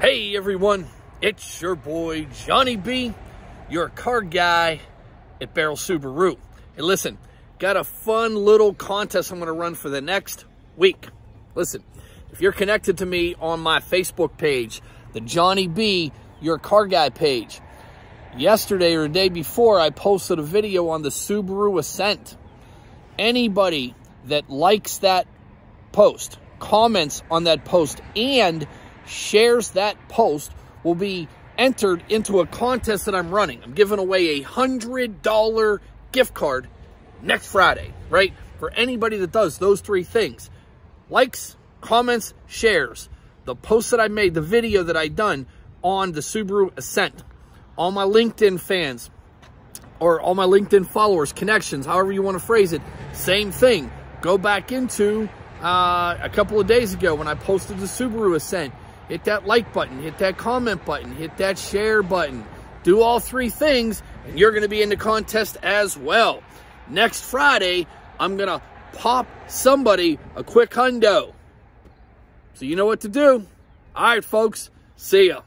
Hey everyone, it's your boy Johnny B, your car guy at Baierl Subaru. Hey listen, got a fun little contest I'm gonna run for the next week. Listen, if you're connected to me on my Facebook page, the Johnny B, your car guy page, yesterday or the day before I posted a video on the Subaru Ascent. Anybody that likes that post, comments on that post, and shares that post will be entered into a contest that I'm running. I'm giving away a $100 gift card next Friday, right? For anybody that does those three things. Likes, comments, shares. The post that I made, the video that I done on the Subaru Ascent. All my LinkedIn fans or all my LinkedIn followers, connections, however you want to phrase it, same thing. Go back into uh, a couple of days ago when I posted the Subaru Ascent hit that like button, hit that comment button, hit that share button. Do all three things, and you're going to be in the contest as well. Next Friday, I'm going to pop somebody a quick hundo. So you know what to do. All right, folks. See ya.